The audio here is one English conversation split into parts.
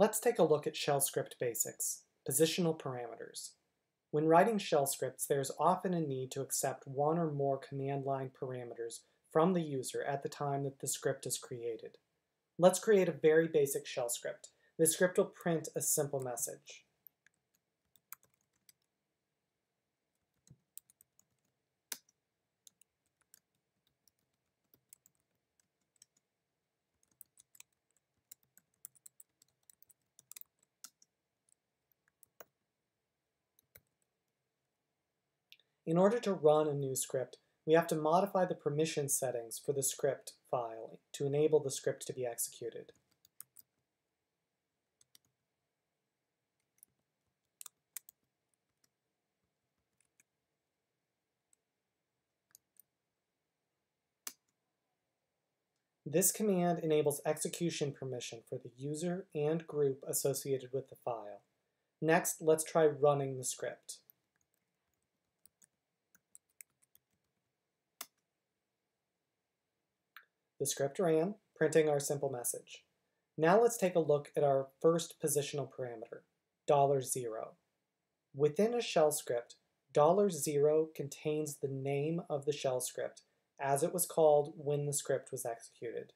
Let's take a look at shell script basics, positional parameters. When writing shell scripts, there is often a need to accept one or more command line parameters from the user at the time that the script is created. Let's create a very basic shell script. This script will print a simple message. In order to run a new script, we have to modify the permission settings for the script file to enable the script to be executed. This command enables execution permission for the user and group associated with the file. Next, let's try running the script. The script ran, printing our simple message. Now let's take a look at our first positional parameter, $0. Within a shell script, $0 contains the name of the shell script as it was called when the script was executed.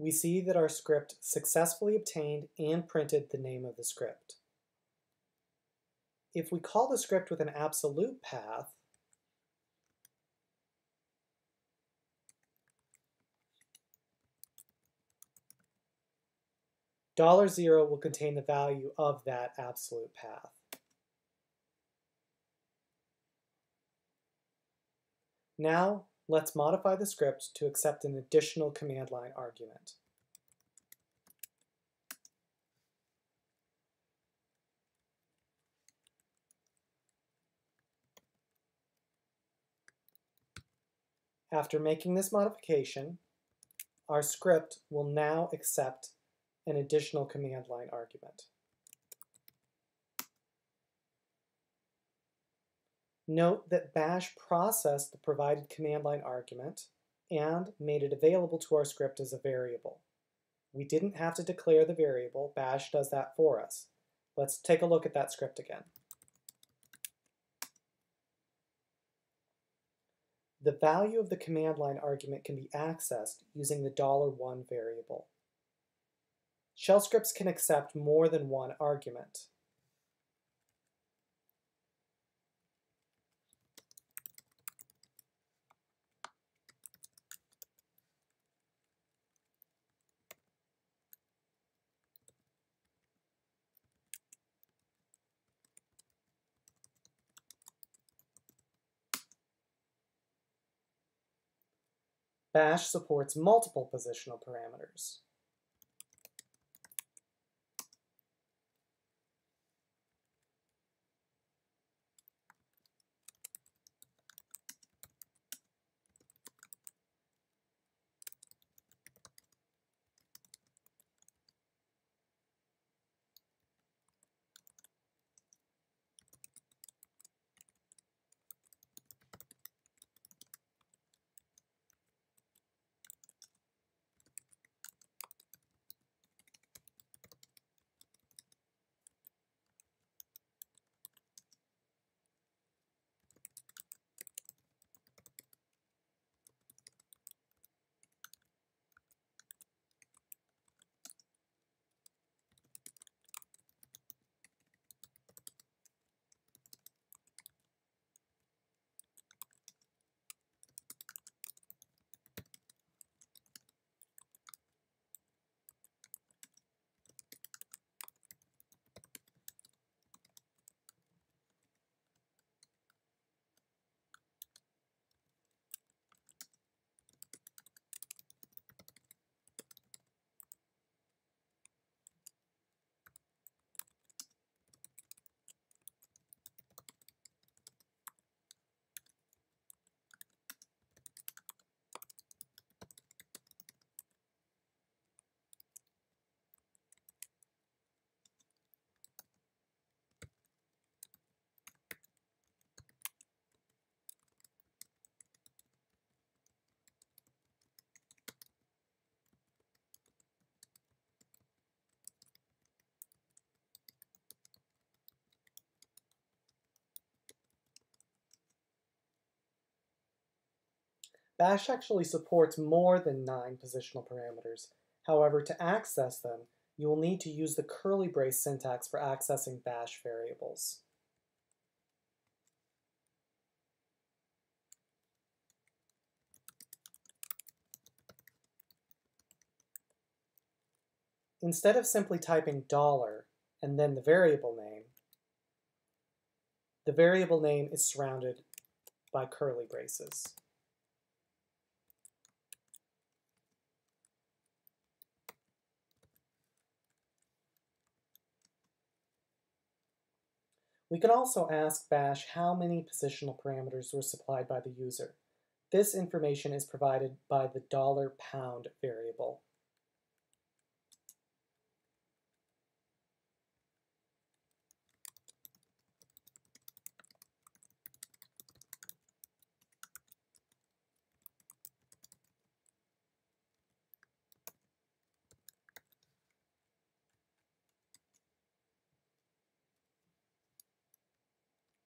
We see that our script successfully obtained and printed the name of the script. If we call the script with an absolute path, dollar zero will contain the value of that absolute path. Now, Let's modify the script to accept an additional command line argument. After making this modification, our script will now accept an additional command line argument. Note that bash processed the provided command line argument and made it available to our script as a variable. We didn't have to declare the variable, bash does that for us. Let's take a look at that script again. The value of the command line argument can be accessed using the $1 variable. Shell scripts can accept more than one argument. Bash supports multiple positional parameters. Bash actually supports more than nine positional parameters. However, to access them, you will need to use the curly brace syntax for accessing bash variables. Instead of simply typing dollar and then the variable name, the variable name is surrounded by curly braces. We can also ask Bash how many positional parameters were supplied by the user. This information is provided by the dollar $pound variable.